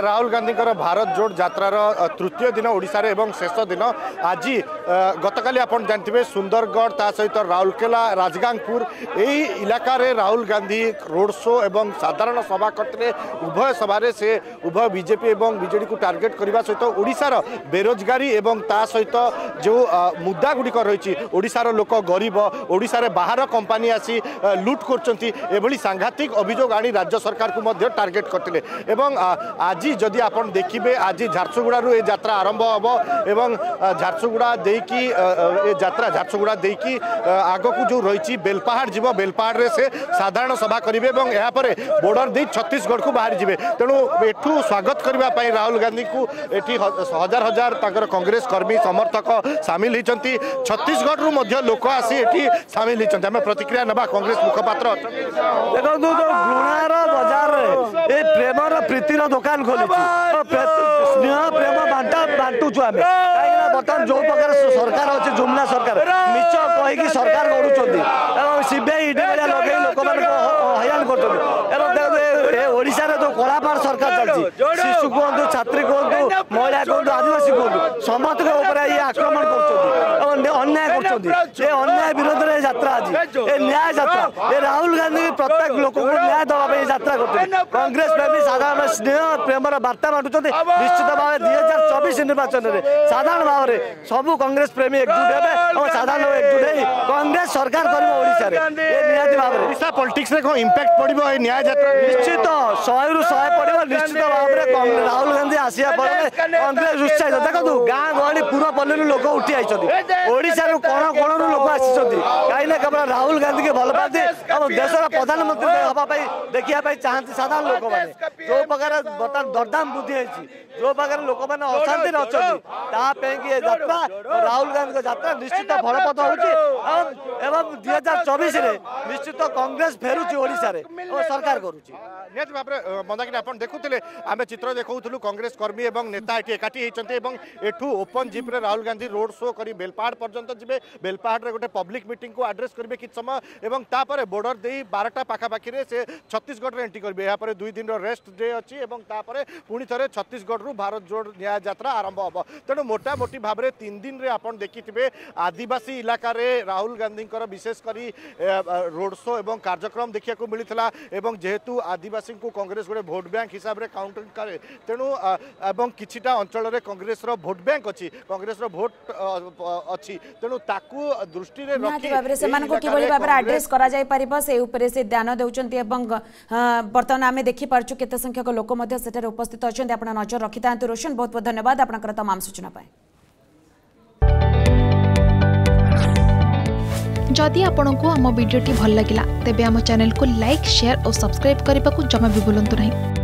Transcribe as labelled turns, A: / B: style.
A: রাহুল গান্ধীঙ্কর ভারত জোড় যাত্রার তৃতীয় দিন ওড়শার এবং শেষ দিন আজ গতকাল আপনার জানিবে সুন্দরগড় তা সহ রাউরকেলা রাজগাঙ্গপুর এই ইলাকার রাহুল গান্ধী রোড শো এবং সাধারণ সভা করলে উভয় সভার সে উভয় বিজেপি এবং বিজেডি টার্গেট করা সহ ওড়শার বেরোজগারি এবং তা সহ যে মুদাগুড়ি রয়েছে ওড়শার লোক গরিব ওড়শার বাহার কোম্পানি আসি লুট করছেন এভাবে সাংঘাতিক অভিযোগ আনি রাজ্য সরকারকে টার্গেট করলে এবং আজ আজ যদি আপনার দেখবে আজ ঝারসুগুড়া এ যাত্রা আরম্ভ হব এবং ঝারসুগুড়া দিয়ে এ যাত্রা ঝারসুগুড়া দিয়ে আগক যে রয়েছে বেলপাহাড় যাব বেলপাহাড়ে সে সাধারণ সভা করবে এবং এরপরে বর্ডর দিয়ে ছত্তিশগড় বাহারি যাবে তেমন এঠু স্বাগত করা রাহুল গান্ধী এটি হাজার হাজার তাঁর কংগ্রেস কর্মী সমর্থক সামিল হয়েছেন ছত্তিশগড় লোক আসি এটি
B: সামিল হয়েছেন আমি প্রতিক্রিয়া নেবা কংগ্রেস মুখপাত্র দেখুন પ્રીતિનો દુકાન ખોલી સ્નેહ પ્રેમ બાંટા બાંટુଛୁ ଆମେ କାହିଁକିନା ବର୍ତ୍ତମାନ ଯୋଉ ପ୍ରକାର ସରକାର ଅଛି ଜୁମ୍ଲା ସରକାର ମିଛ କହିକି ସରକାର ଗଢୁଛନ୍ତି ଏବଂ ସିବିଆଇ ଇଡି ଭଳିଆ ଲଗେଇ ଲୋକମାନଙ୍କୁ କରୁଛନ୍ତି ଓଡ଼ିଶାରେ ଯେଉଁ କଳାପାର ସରକାର ଚାଲିଛି ଶିଶୁ କୁହନ୍ତୁ ଛାତ୍ରୀ କୁହନ୍ତୁ ମହିଳା କୁହନ୍ତୁ ଆଦିବାସୀ କୁହନ୍ତୁ ସମସ୍ତଙ୍କ ଉପରେ ଇଏ ଆକ୍ରମଣ କରୁଛନ୍ତି ଏବଂ ଅନ୍ୟାୟ କରୁଛନ୍ତି ଏ ଅନ୍ୟାୟ ବିରୋଧରେ ଯାତ୍ରା ଆଜି ଏ ନ୍ୟାୟ ଯାତ୍ରା ଏ ରାହୁଲ ଗାନ୍ଧୀ ପ୍ରତ୍ୟେକ ଲୋକଙ୍କୁ ନ୍ୟାୟ ଦେବା ପାଇଁ ଯାତ୍ରା କରୁଛନ୍ତି କଂଗ୍ରେସ ପ୍ରେମୀ ସାଧାରଣ ସ୍ନେହ ପ୍ରେମର ବାର୍ତ୍ତା ବାଣ୍ଟୁଛନ୍ତି ନିଶ୍ଚିତ ଭାବେ ଦୁଇ ହଜାର ଚବିଶ ନିର୍ବାଚନରେ ସାଧାରଣ ଭାବରେ ସବୁ କଂଗ୍ରେସ ପ୍ରେମୀ ଏକଜୁଟ ହେବେ ଆମ ସାଧାରଣ ବ୍ୟକ୍ତି ନେଇ କଂଗ୍ରେସ ସରକାର କରିବ ଓଡ଼ିଶାରେ ନିହାତି ଭାବରେ
A: ଓଡ଼ିଶା ପଲିଟିକ୍ସରେ କ'ଣ ଇମ୍ପାକ୍ଟ ପଡ଼ିବ ଏ ନ୍ୟାୟ ଯାତ୍ରା
B: ନିଶ୍ଚିତ ଶହେରୁ ଶହେ ପଡ଼ିବ ନିଶ୍ଚିତ ଭାବରେ ରାହୁଲ ଗାନ୍ଧୀ ଆସିବା ଫଳରେ କଂଗ୍ରେସ ଉତ୍ସାହିତ ଦେଖନ୍ତୁ ଗାଁ ଗହଳି ପୂର୍ବ ପଲ୍ଲୀରୁ ଲୋକ ଉଠି ଆଇଛନ୍ତି ଓଡ଼ିଶାରୁ କୋଣ କୋଣରୁ ଲୋକ ଆସିଛନ୍ତି କାହିଁକିନା କେବଳ ରାହୁଲ ଗାନ୍ଧୀକି ଭଲ ପାଆନ୍ତି ଆମ ଦେଶର ପ୍ରଧାନମନ୍ତ୍ରୀ ହେବା ପାଇଁ ଦେଖିବା ପାଇଁ ଚାହାନ୍ତି ସାଧାରଣ ଲୋକମାନେ ପାଖରେ ପ୍ରକାର ଦରଦାମ ବୃଦ୍ଧି ହେଇଛି ଯେଉଁ ପାଖରେ ଲୋକମାନେ ଅଶାନ୍ତିରେ ଅଛନ୍ତି ତା ପାଇଁକି ଏ ଯାତ୍ରା ରାହୁଲ ଗାନ୍ଧୀଙ୍କ ଯାତ୍ରା ନିଶ୍ଚିତ ଫଳପ୍ରଦ ହେଉଛି ଏବଂ ଦୁଇ ହଜାର ଚବିଶରେ ନିଶ୍ଚିତ କଂଗ୍ରେସ ଫେରୁଛି ଓଡ଼ିଶାରେ ଓ ସରକାର କରୁଛି
A: ନିହାତି ଭାବରେ ମନ୍ଦାକିନୀ ଆପଣ ଦେଖୁଥିଲେ ଆମେ ଚିତ୍ର ଦେଖାଉଥିଲୁ କଂଗ୍ରେସ କର୍ମୀ ଏବଂ ନେତା ଏଠି ଏକାଠି ହେଇଛନ୍ତି ଏବଂ ଏଠୁ ଓପନ୍ ଜିପ୍ରେ ରାହୁଲ ଗାନ୍ଧୀ ରୋଡ୍ ଶୋ କରି ବେଲପାହାଡ଼ ପର୍ଯ୍ୟନ୍ତ ଯିବେ ବେଲପାହାଡ଼ରେ ଗୋଟେ ପବ୍ଲିକ୍ ମିଟିଂକୁ ଆଡ୍ରେସ୍ କରିବେ କିଛି ସମୟ ଏବଂ ତାପରେ ବୋର୍ଡର ଦେଇ ବାରଟା ପାଖାପାଖିରେ ସେ ଛତିଶଗଡ଼ରେ ଏଣ୍ଟ୍ରି କରିବେ ଏହାପରେ ଦୁଇ ଦିନର ରେଷ୍ଟ ଡେ ଅଛି ଏବଂ ତାପରେ ପୁଣି ଥରେ ଛତିଶଗଡ଼ରୁ ଭାରତ ଯୋଡ଼ ନ୍ୟାୟ ଯାତ୍ରା ଆରମ୍ଭ ହେବ ତେଣୁ ମୋଟାମୋଟି ଭାବରେ ତିନି ଦିନରେ ଆପଣ ଦେଖିଥିବେ ଆଦିବାସୀ ଇଲାକାରେ ରାହୁଲ ଗାନ୍ଧୀଙ୍କର ବିଶେଷ କରି ରୋଡ୍ ଶୋ ଏବଂ କାର୍ଯ୍ୟକ୍ରମ ଦେଖିବାକୁ ମିଳିଥିଲା ଏବଂ ଯେହେତୁ ଆଦିବାସୀଙ୍କୁ କଂଗ୍ରେସ ଗୋଟେ ଭୋଟ୍ ବ୍ୟାଙ୍କ ହିସାବରେ କାଉଣ୍ଟିଂ କରେ ତେଣୁ ଏବଂ କିଛିଟା ଅଞ୍ଚଳରେ କଂଗ୍ରେସର ଭୋଟ୍ ବ୍ୟାଙ୍କ ଅଛି କଂଗ୍ରେସର ଭୋଟ୍ ଅଛି ତେଣୁ ତାକୁ ଦୃଷ୍ଟିରେ ରଖି
C: ଭାବରେ ସେମାନଙ୍କୁ କିଭଳି ଭାବରେ ଆଡ୍ରେସ୍ କରାଯାଇପାରିବ ସେ ଉପରେ ସେ ଧ୍ୟାନ ଦେଉଛନ୍ତି ଏବଂ ବର୍ତ୍ତମାନ ଆମେ ଦେଖିପାରୁଛୁ କେତେ ସଂଖ୍ୟକ ସଂଖ୍ୟକ ଲୋକ ମଧ୍ୟ ସେଠାରେ ଉପସ୍ଥିତ ଅଛନ୍ତି ଆପଣ ନଜର ରଖିଥାନ୍ତୁ ରୋଶନ ବହୁତ ବହୁତ ଧନ୍ୟବାଦ ଆପଣଙ୍କର ତମାମ ସୂଚନା ପାଇଁ
D: ଯଦି ଆପଣଙ୍କୁ ଆମ ଭିଡ଼ିଓଟି ଭଲ ଲାଗିଲା ତେବେ ଆମ ଚ୍ୟାନେଲକୁ ଲାଇକ୍ ସେୟାର ଓ ସବସ୍କ୍ରାଇବ୍ କରିବାକୁ ଜମା ବି ଭୁଲନ୍ତୁ ନାହିଁ